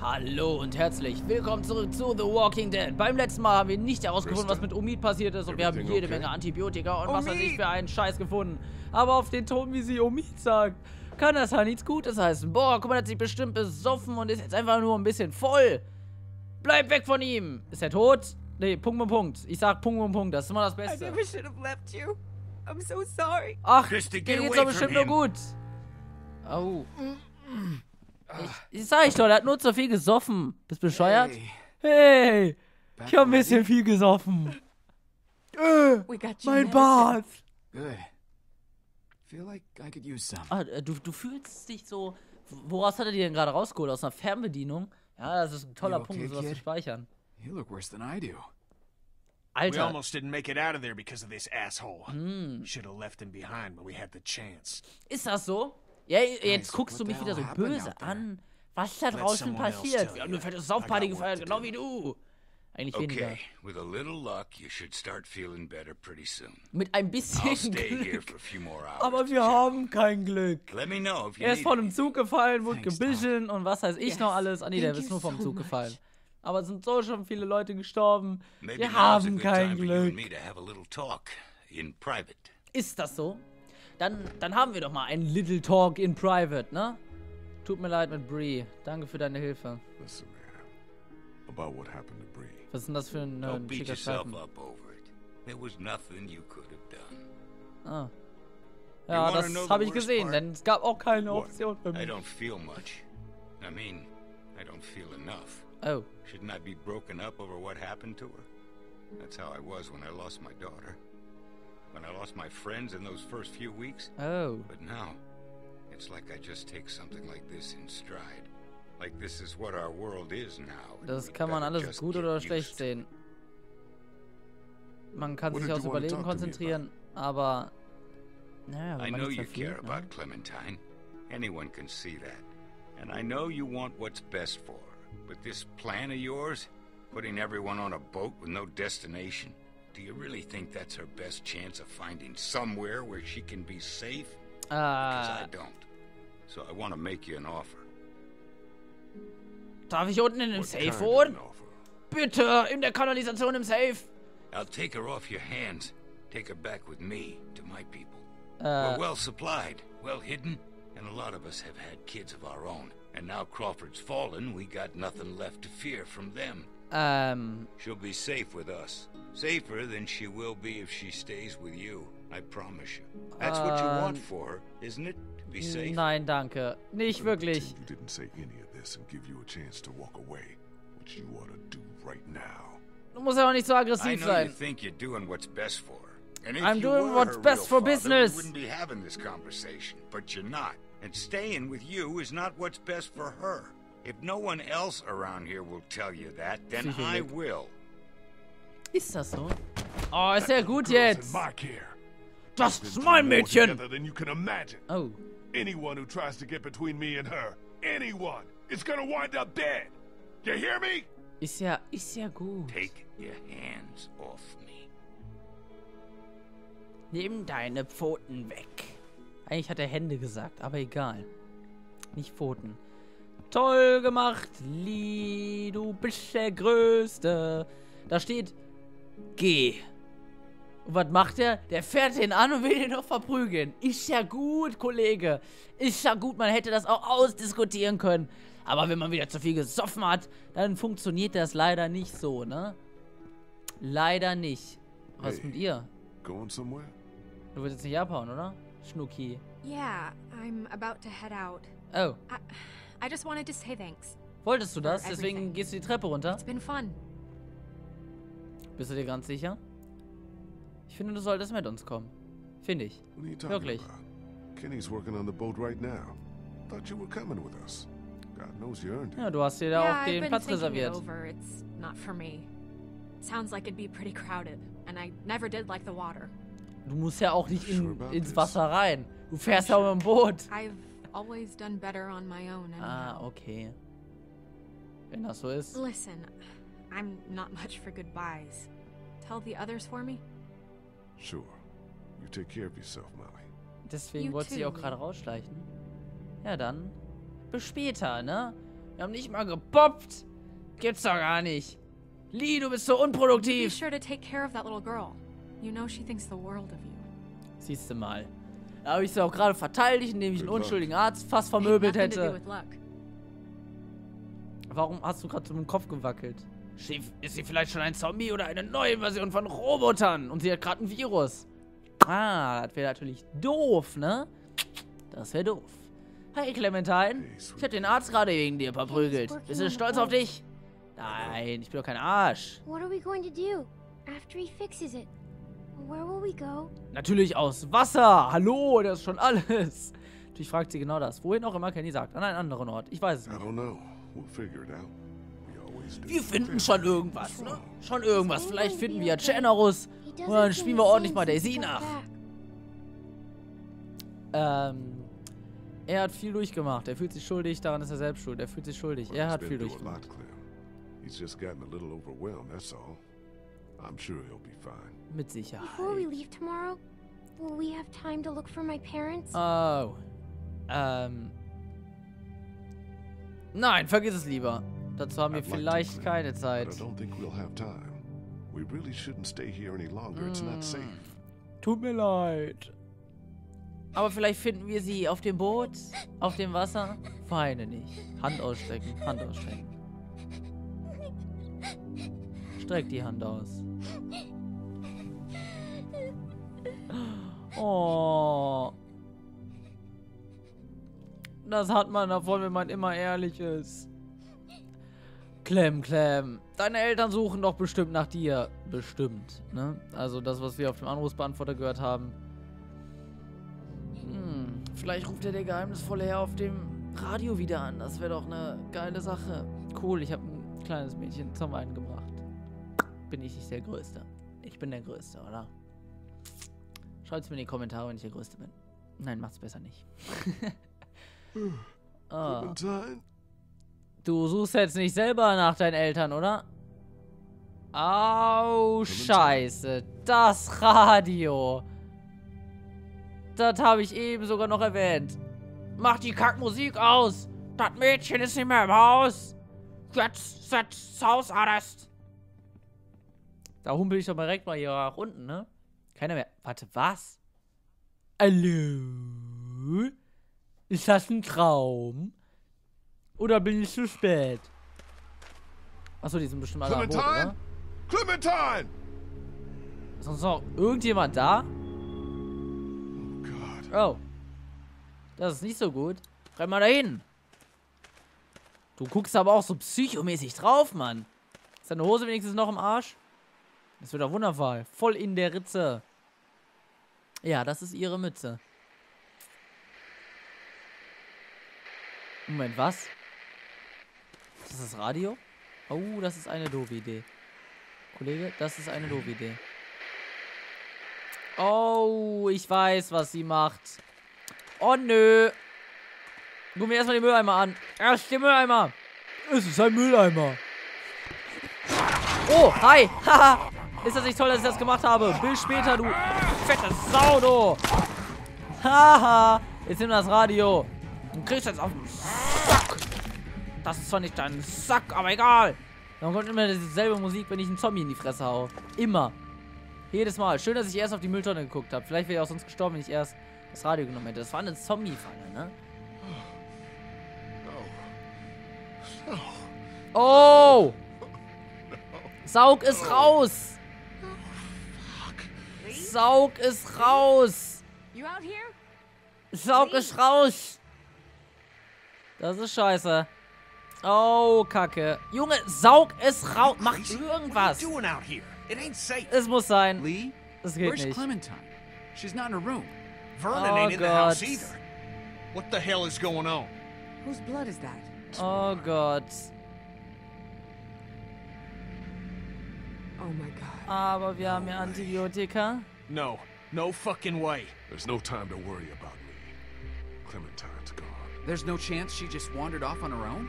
Hallo und herzlich willkommen zurück zu The Walking Dead. Beim letzten Mal haben wir nicht herausgefunden, was mit Omid passiert ist und wir haben jede Menge Antibiotika und was weiß ich für einen Scheiß gefunden. Aber auf den Ton, wie sie Omid sagt, kann das ja nichts Gutes heißen. Boah, guck mal, der hat sich bestimmt besoffen und ist jetzt einfach nur ein bisschen voll. Bleib weg von ihm. Ist er tot? Nee, Punkt, Punkt, Punkt. Ich sag Punkt, Punkt, Punkt. Das ist immer das I Beste. never should have left you. I'm so sorry. Ach, Christy, dir geht's doch bestimmt nur gut. Oh. Ich, ich sag ich doch, der hat nur zu viel gesoffen. Bist bescheuert? Hey, ich hab ein bisschen viel gesoffen. Äh, We got you mein. Bart. Ah, äh, du, du fühlst dich so. Woraus hat er die denn gerade rausgeholt? Aus einer Fernbedienung? Ja, das ist ein toller Punkt, okay, sowas zu speichern. You look worse than I do. We Alter, almost didn't make it out of there because of this asshole. Hm. Should have left him behind when we had the chance. ist das so? Ja, jetzt guckst du mich wieder so böse an. Was ist da draußen passiert? Wir haben eine fette Saufparty gefeiert, genau wie du. Eigentlich weniger. Okay, with a little luck, you should start feeling better pretty soon. Mit ein bisschen Glück. for a few more hours. Aber wir haben kein Glück. Let me know if you Er ist von einem Zug gefallen, wurde gebissen und was weiß ich Yes. noch alles. Ah nee, der ist you nur vom so Zug much. gefallen. Aber es sind so schon viele Leute gestorben. Maybe Wir haben kein Glück. me to have a little talk in private. Ist das so? Dann, dann haben wir doch mal einen Little Talk in Private, ne? Tut mir leid mit Bree. Danke für deine Hilfe. Listen, man. About what happened to Bree. Was ist denn das für ein, äh, Don't ein beat yourself up over it. There was nothing you could have done. Ah. Ja, das habe ich gesehen, denn es gab auch keine What? Option für I mich. don't feel much. I mean, I don't feel enough. Oh. Shouldn't I be broken up over what happened to her? That's how I was when I lost my daughter. When I lost my friends in those first few weeks. Oh. But now, it's like I just take something like this in stride. Like this is what our world is now. and Das we'd kann man alles just gut get oder used schlecht to sehen. Man kann What sich did aufs Überleben talk to me konzentrieren, aber... Naja, I wenn man know you mehr care ne? about Clementine. Anyone can see that. And I know you want what's best for her. But this plan of yours, putting everyone on a boat with no destination, do you really think that's her best chance of finding somewhere where she can be safe? Because I Ah, don't. So I want to make you an offer. darf ich unten in What Safe wohnen? Bitte, in der Kanalisation im Safe. I'll take her off your hands. Take her back with me to my people. Äh, We're well supplied, well hidden, and a lot of us have had kids of our own. And now Crawford's fallen, we got nothing left to fear from them. Ähm, She'll be safe with us. Safer than she will be if she stays with you. I promise you. That's what you want Um, for her, isn't it? To be safe? nein, danke. Nicht wirklich. You didn't say any of this and give you a chance to walk away, What you ought to do right now. Du musst ja auch nicht so I know you think you're doing what's best for her. And if I'm you doing were what's her best real for father, business. We wouldn't be having this conversation, but you're not. And staying with you is not what's best for her. If no one else around here will tell you that, then I will. Ist das so? Oh, ist ja gut jetzt. Das ist mein Mädchen. together Than you can imagine. Oh. Anyone who tries to get between me and her, anyone, is gonna wind up dead. You hear me? Ist ja, ist ja gut. Take your hands off me. Nimm deine Pfoten weg. Eigentlich hat er Hände gesagt, aber egal. Nicht Pfoten. Toll gemacht, Lee, du bist der Größte. Da steht, geh. Und was macht er? Der fährt den an und will den noch verprügeln. Ist ja gut, Kollege. Ist ja gut, man hätte das auch ausdiskutieren können. Aber wenn man wieder zu viel gesoffen hat, dann funktioniert das leider nicht so, ne? Leider nicht. Was ist Hey. mit ihr? Going somewhere? Du willst jetzt nicht abhauen, oder? Schnucki. Yeah, I'm about to head out. Oh, I, I just wanted to say thanks. wolltest du das? Deswegen gehst du die Treppe runter? It's been fun. Bist du dir ganz sicher? Ich finde, du solltest mit uns kommen. Finde ich. Wirklich. Kenny's working on the boat right now. Thought you were coming with us. God knows you earned it. Ja, du hast dir da yeah, auch I've den been Platz it reserviert. over. It's not for me. Sounds like it'd be pretty crowded, and I never did like the water. Du musst ja auch nicht in, ins? Wasser rein. Du fährst ja auch mit dem Boot. I've always done better on my own. Ah, okay. Wenn das so ist. Listen, I'm not much for goodbyes. Tell the others for me. Sure. You take care of yourself, Molly. Deswegen wollte sie auch gerade rausschleichen. Ja, dann. Bis später, ne? Wir haben nicht mal gepoppt. Gibt's doch gar nicht. Lee, du bist so Be unproduktiv. sure to take care of that little girl. You know she thinks the world of you. Siehst du mal. Da habe ich sie auch gerade verteidigt, indem ich einen unschuldigen Arzt fast vermöbelt hätte. Warum hast du gerade so mit dem Kopf gewackelt? Ist sie vielleicht schon ein Zombie oder eine neue Version von Robotern? Und sie hat gerade ein Virus. Ah, das wäre natürlich doof, ne? Das wäre doof. Hi, Clementine. Hey, Ich sweet. hab den Arzt gerade wegen dir verprügelt. Bist du stolz auf dich? Nein, ich bin doch kein Arsch. What are we going to do after he fixes it? Natürlich aus Wasser. Hallo, das ist schon alles. Natürlich fragt sie genau das. Wohin auch immer Kenny sagt. An einen anderen Ort. Ich weiß es I nicht. don't know. We'll figure it out. We always do. Wir finden schon irgendwas, ne? Schon irgendwas. Vielleicht finden wir okay. Chenerus. He Und dann spielen wir ordentlich mal Daisy nach. Ähm, er hat viel durchgemacht. Er fühlt sich schuldig, daran ist er selbst schuld. Er fühlt sich schuldig. Er hat viel through a durchgemacht. lot, Clem. He's just gotten a little overwhelmed, that's all. I'm sure he'll be fine. Mit Before we Sicherheit. leave tomorrow, will we have time to look for my parents? Oh. Ähm. Nein, vergiss es lieber. Dazu haben wir vielleicht keine Zeit. I don't think we'll have time. We really shouldn't stay here any longer. It's Mm. not safe. Tut mir leid. Aber vielleicht finden wir sie auf dem Boot, auf dem Wasser. Weine nicht. Hand ausstrecken, Hand ausstrecken. Streck die Hand aus. Oh. Das hat man davon, wenn man immer ehrlich ist. Clem, Clem. Deine Eltern suchen doch bestimmt nach dir. Bestimmt, ne? Also das, was wir auf dem Anrufsbeantworter gehört haben. Hm, vielleicht ruft ja der geheimnisvolle Herr auf dem Radio wieder an. Das wäre doch eine geile Sache. Cool, ich habe ein kleines Mädchen zum Weinen gebracht. Bin ich nicht der Größte? Ich bin der Größte, oder? Schreibt's mir in die Kommentare, wenn ich der Größte bin. Nein, macht's besser nicht. Clementine? Du suchst jetzt nicht selber nach deinen Eltern, oder? Au, scheiße. Das Radio. Das habe ich eben sogar noch erwähnt. Mach die Kackmusik aus. Das Mädchen ist nicht mehr im Haus. Jetzt setzt Hausarrest. Da humpel ich doch direkt mal hier nach unten, ne? Keiner mehr. Warte, was? Hallo? Ist das ein Traum? Oder bin ich zu spät? Achso, die sind bestimmt alle am Boot, Clementine? oder? Clementine! Ist sonst noch irgendjemand da? Oh, God. Oh. Das ist nicht so gut. Renn mal dahin. Du guckst aber auch so psychomäßig drauf, Mann. Ist deine Hose wenigstens noch im Arsch? Das wird doch wundervoll. Voll in der Ritze. Ja, das ist ihre Mütze. Moment, was? Ist das das Radio? Oh, das ist eine doofe Idee. Kollege, das ist eine doofe Idee. Oh, ich weiß, was sie macht. Oh, nö. Gucken wir erstmal den Mülleimer an. Erst den Mülleimer. Es ist ein Mülleimer. Oh, hi. Haha. Ist das nicht toll, dass ich das gemacht habe? Bis später, du fette Sau, du. Haha. Jetzt nimm das Radio. Du kriegst jetzt auf den Sack. Das ist zwar nicht dein Sack, aber egal. Dann kommt immer dieselbe Musik, wenn ich einen Zombie in die Fresse hau. Immer. Jedes Mal. Schön, dass ich erst auf die Mülltonne geguckt habe. Vielleicht wäre ich auch sonst gestorben, wenn ich erst das Radio genommen hätte. Das war eine Zombie-Falle, ne? Oh! Saug es raus! Saug es raus! You out here? Saug es raus! Das ist scheiße. Oh, Kacke. Junge, saug es raus. Mach irgendwas. What are you doing out here? It ain't safe. Es muss sein. Lee, Das geht where's nicht. Clementine? She's not in her room. Vernon Oh, ain't in the house either. What the hell is going on? Whose blood is that? Oh Gott. Oh my god. Aber wir haben ja Antibiotika. No, no fucking way. There's no time to worry about me. Clementine's gone. There's no chance she just wandered off on her own?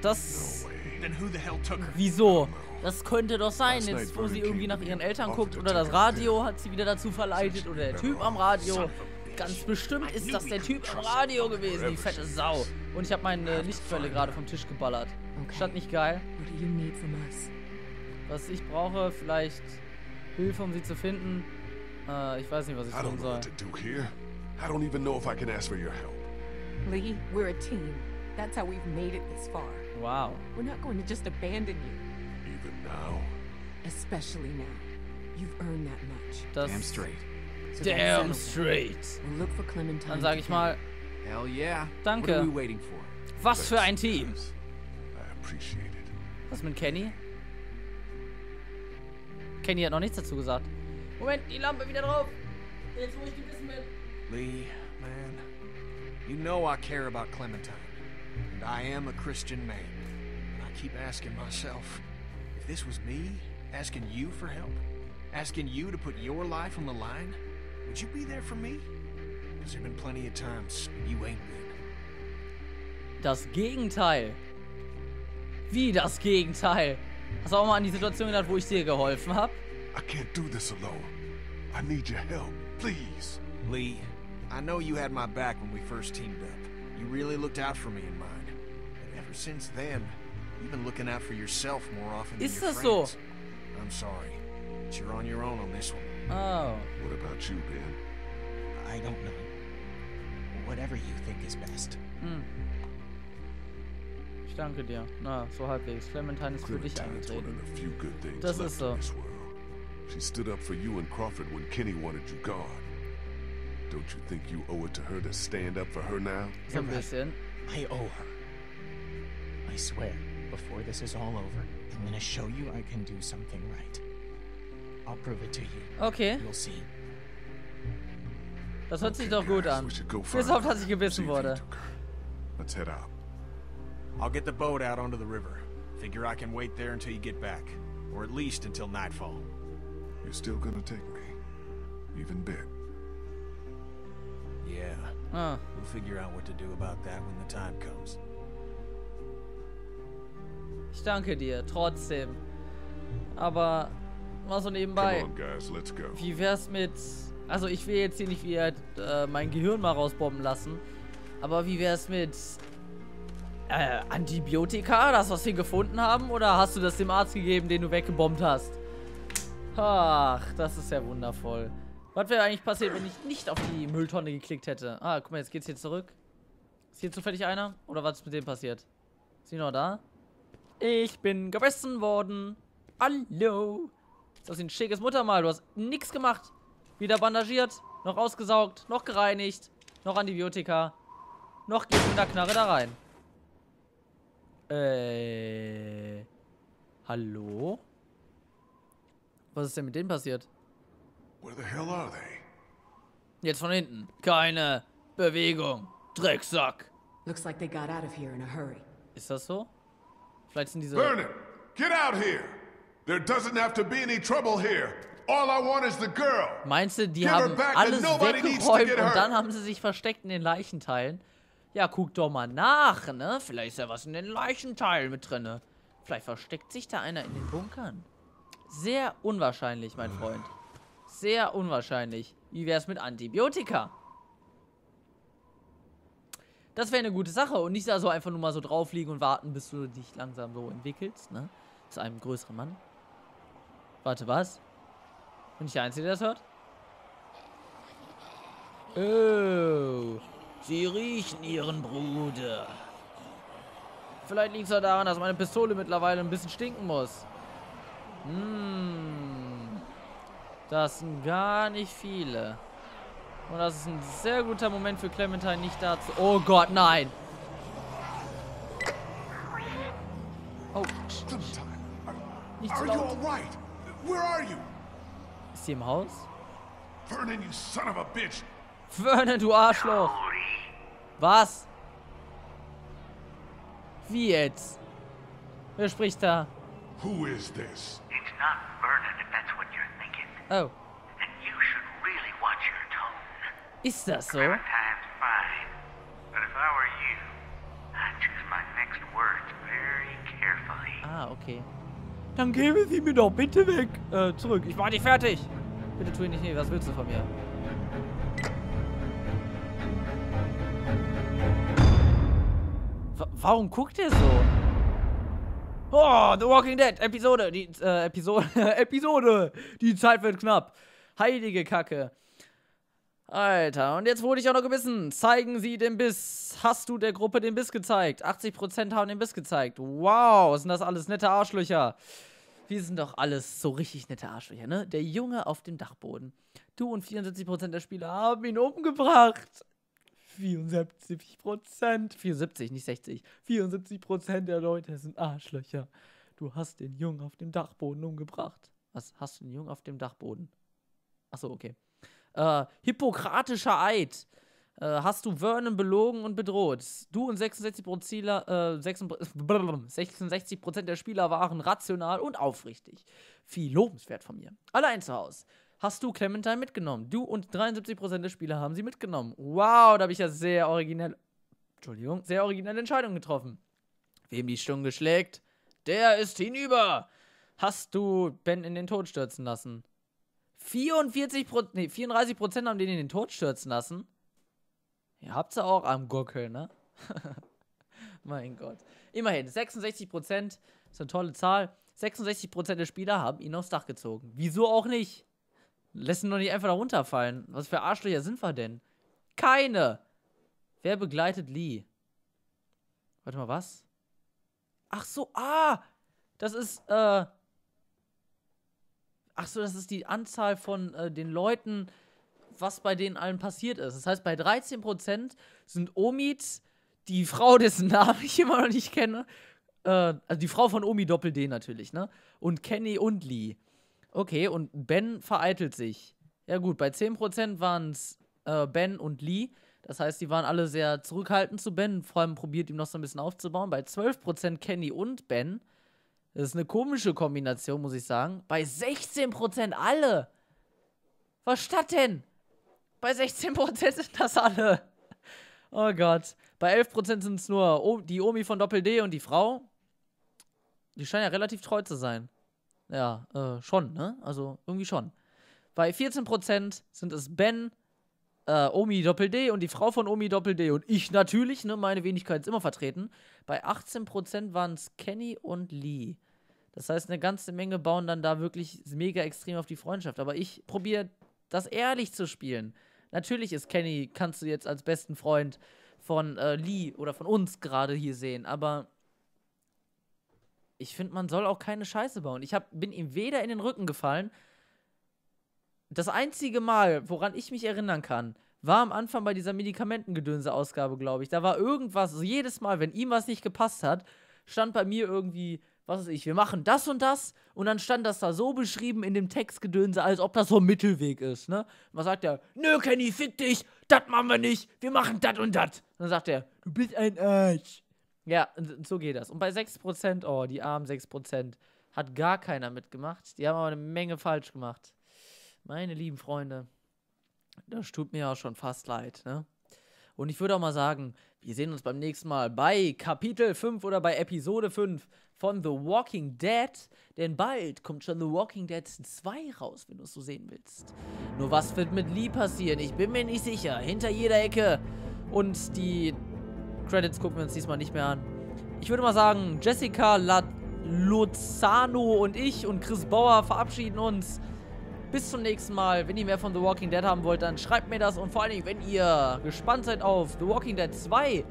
Das. No way. Then who the hell took her? Wieso? Das könnte doch sein, jetzt wo sie irgendwie nach ihren Eltern guckt oder das Radio hat sie wieder dazu verleitet oder der Typ am. Radio. Ganz bestimmt ist das der Typ im Radio gewesen, die fette Sau. Und ich habe meine Lichtquelle gerade vom Tisch geballert. Statt nicht geil. Was ich brauche, vielleicht Hilfe, um sie zu finden. Äh, ich weiß nicht, was ich I tun don't know soll. what to do here. I don't even know if I can ask for your help. Lee, we're a team. That's how we've made it this far. Wow. We're not going to just abandon you, Even now. especially now. You've earned that much. Das Damn straight. So Damn straight. We'll look for Clementine. Dann sage ich mal, Hell yeah. Danke. What are we waiting for? was für ein Team. I appreciate it. Was mit Kenny? Kenny hat noch nichts dazu gesagt. Moment, die Lampe wieder drauf. Jetzt, wo ich gebissen bin. Lee, man, you know I care about Clementine. And I am a Christian man. But I keep asking myself, if this was me, asking you for help, asking you to put your life on the line, would you be there for me? Because there been plenty of times when you ain't been. Das Gegenteil. Wie das Gegenteil? Hast du auch mal an die Situation gedacht, wo ich dir geholfen habe? I can't do this alone. I need your help. Please. Lee, I know you had my back when we first teamed up. You really looked out for me and mine. And ever since then, you've been looking out for yourself more often than Ist your das so? friends. I'm sorry, but you're on your own on this one. Oh. What about you, Ben? I don't know. Whatever you think is best. Ich danke dir. Na, so halbwegs. Clementine ist für dich eingetreten. Das ist so. She stood up for you and Crawford when Kenny wanted you gone. Don't you think you owe it to her to stand up for her now? So ein bisschen. I owe her. I swear, before this is all over, I'm gonna show you I can do something right. I'll prove it to you. Okay, You'll see. das hört sich doch gut guys, an. Bis auf, dass ich gebissen wurde. Let's head out. I'll get the boat out onto the river. Figure I can wait there until you get back. Or at least until nightfall. You're still gonna take me. Even Ben. Yeah, Ah, we'll figure out what to do about that when the time comes. ich danke dir, trotzdem. Aber mal so nebenbei. Come on, guys, let's go. Wie wär's mit. Also, ich will jetzt hier nicht wieder äh, mein Gehirn mal rausbomben lassen. Aber wie wär's mit. Äh, Antibiotika? Das, was wir gefunden haben? Oder hast du das dem Arzt gegeben, den du weggebombt hast? Ach, das ist ja wundervoll. Was wäre eigentlich passiert, wenn ich nicht auf die Mülltonne geklickt hätte? Ah, guck mal, jetzt geht's hier zurück. Ist hier zufällig einer? Oder was ist mit dem passiert? Ist sie noch da? Ich bin gebissen worden. Hallo. Ist das ein schickes Muttermal? Du hast nichts gemacht. Wieder bandagiert, noch ausgesaugt, noch gereinigt, noch Antibiotika. Noch geht mit der Knarre da rein. Äh. Hallo? Was ist denn mit denen passiert? Where the hell are they? Jetzt von hinten. Keine Bewegung. Drecksack. Looks like they got out of here in a hurry. Ist das so? Vielleicht sind diese. Vernon, get out here! There doesn't have to be any trouble here. All I want is the girl. Meinst du, die Give haben alles weggeräumt und dann haben sie sich versteckt in den Leichenteilen? Ja, guck doch mal nach, ne? Vielleicht ist ja was in den Leichenteilen mit drinne. Vielleicht versteckt sich da einer in den Bunkern. Sehr unwahrscheinlich, mein Freund. Sehr unwahrscheinlich. Wie wär's mit Antibiotika? Das wäre eine gute Sache und nicht da so einfach nur mal so drauf liegen und warten, bis du dich langsam so entwickelst, ne? Zu einem größeren Mann. Warte, was? Bin ich der Einzige, der das hört? Oh, sie riechen ihren Bruder. Vielleicht liegt es auch daran, dass meine Pistole mittlerweile ein bisschen stinken muss. Hm. Das sind gar nicht viele. Und das ist ein sehr guter Moment für Clementine, nicht dazu. Oh Gott, nein! Oh, Clementine, nicht zu are you laut. all right? Where are you? Ist sie im Haus? Vernon, you son of a bitch! Vernon, du Arschloch! Was? Wie jetzt? Wer spricht da? Who is this? It's not Vernon if that's what you're thinking. Oh, And you should really watch your tone. ist das so? Time's fine. But if I were you, I'd choose my next words very carefully. Ah, okay. Dann gebe sie mir doch bitte weg. Äh, zurück. Ich war nicht fertig. Bitte tu ihn nicht. Nee, was willst du von mir? Warum guckt ihr so? Oh, The Walking Dead, Episode, die, äh, Episode, Episode, die Zeit wird knapp. Heilige Kacke. Alter, und jetzt wurde ich auch noch gebissen. Zeigen Sie den Biss. Hast du der Gruppe den Biss gezeigt? 80% haben den Biss gezeigt. Wow, sind das alles nette Arschlöcher. Wir sind doch alles so richtig nette Arschlöcher, ne? Der Junge auf dem Dachboden. Du und 74% der Spieler haben ihn umgebracht. 74 Prozent. 74, nicht 60. 74 Prozent der Leute sind Arschlöcher. Du hast den Jungen auf dem Dachboden umgebracht. Was? Hast du den Jungen auf dem Dachboden? Achso, okay. Äh, Hippokratischer Eid. Äh, hast du Vernon belogen und bedroht? Du und 66 Prozent, äh, 66 der Spieler waren rational und aufrichtig. Viel lobenswert von mir. Allein zu Hause hast du Clementine mitgenommen. Du und 73% der Spieler haben sie mitgenommen. Wow, da habe ich ja sehr originell, Entschuldigung, sehr originelle Entscheidungen getroffen. Wem die Stunde schlägt, der ist hinüber. Hast du Ben in den Tod stürzen lassen? 44 nee, 34% haben den in den Tod stürzen lassen. Ihr habt sie auch am Gockel, ne? mein Gott. Immerhin, 66% ist eine tolle Zahl. 66% der Spieler haben ihn aufs Dach gezogen. Wieso auch nicht? Lässt ihn doch nicht einfach da runterfallen. Was für Arschlöcher sind wir denn? Keine! Wer begleitet Lee? Warte mal, was? Ach so, ah! Das ist, äh. Ach so, das ist die Anzahl von äh, den Leuten, was bei denen allen passiert ist. Das heißt, bei 13% sind Omid, die Frau, dessen Namen ich immer noch nicht kenne, äh, also die Frau von Omi Doppel D natürlich, ne? Und Kenny und Lee. Okay, und Ben vereitelt sich. Ja, gut, bei 10% waren es äh, Ben und Lee. Das heißt, die waren alle sehr zurückhaltend zu Ben, vor allem probiert, ihm noch so ein bisschen aufzubauen. Bei 12% Kenny und Ben. Das ist eine komische Kombination, muss ich sagen. Bei 16% alle. Was das denn? Bei 16% sind das alle. Oh Gott. Bei 11% sind es nur die Omi von Doppel D und die Frau. Die scheinen ja relativ treu zu sein. Ja, äh, schon, ne? Also irgendwie schon. Bei 14% sind es Ben, äh, Omi Doppel D und die Frau von Omi Doppel D und ich natürlich, ne? Meine Wenigkeit ist immer vertreten. Bei 18% waren es Kenny und Lee. Das heißt, eine ganze Menge bauen dann da wirklich mega extrem auf die Freundschaft. Aber ich probiere das ehrlich zu spielen. Natürlich ist Kenny, kannst du jetzt als besten Freund von äh, Lee oder von uns gerade hier sehen, aber ich finde, man soll auch keine Scheiße bauen. Ich hab, bin ihm weder in den Rücken gefallen. Das einzige Mal, woran ich mich erinnern kann, war am Anfang bei dieser Medikamentengedönse-Ausgabe, glaube ich. Da war irgendwas, also jedes Mal, wenn ihm was nicht gepasst hat, stand bei mir irgendwie, was weiß ich, wir machen das und das und dann stand das da so beschrieben in dem Textgedönse, als ob das so ein Mittelweg ist, ne? Und man sagt er, nö, Kenny, fick dich, das machen wir nicht, wir machen das und das. Dann sagt er, du bist ein Arsch. Ja, so geht das. Und bei 6%, oh, die armen 6%, hat gar keiner mitgemacht. Die haben aber eine Menge falsch gemacht. Meine lieben Freunde, das tut mir auch schon fast leid, ne? Und ich würde auch mal sagen, wir sehen uns beim nächsten Mal bei Kapitel 5 oder bei Episode 5 von The Walking Dead. Denn bald kommt schon The Walking Dead 2 raus, wenn du es so sehen willst. Nur was wird mit Lee passieren? Ich bin mir nicht sicher. Hinter jeder Ecke. Und die Credits gucken wir uns diesmal nicht mehr an. Ich würde mal sagen, Jessica La Lozano und ich und Chris Bauer verabschieden uns. Bis zum nächsten Mal. Wenn ihr mehr von The Walking Dead haben wollt, dann schreibt mir das. Und vor allen Dingen, wenn ihr gespannt seid auf The Walking Dead 2,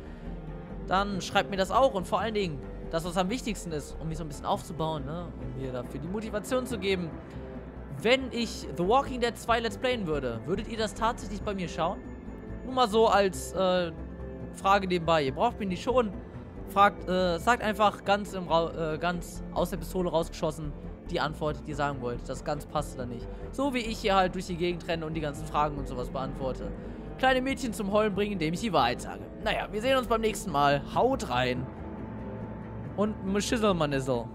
dann schreibt mir das auch. Und vor allen Dingen, das, was am wichtigsten ist, um mich so ein bisschen aufzubauen, ne? um mir dafür die Motivation zu geben. Wenn ich The Walking Dead 2 Let's Playen würde, würdet ihr das tatsächlich bei mir schauen? Nur mal so als äh, Frage nebenbei. Ihr braucht mich nicht schon. Fragt, äh, sagt einfach ganz, im äh, ganz aus der Pistole rausgeschossen die Antwort, die ihr sagen wollt. Das ganz passt oder nicht. So wie ich hier halt durch die Gegend renne und die ganzen Fragen und sowas beantworte. Kleine Mädchen zum Heulen bringen, indem ich die Wahrheit sage. Naja, wir sehen uns beim nächsten Mal. Haut rein. Und Mschissel Manizzle.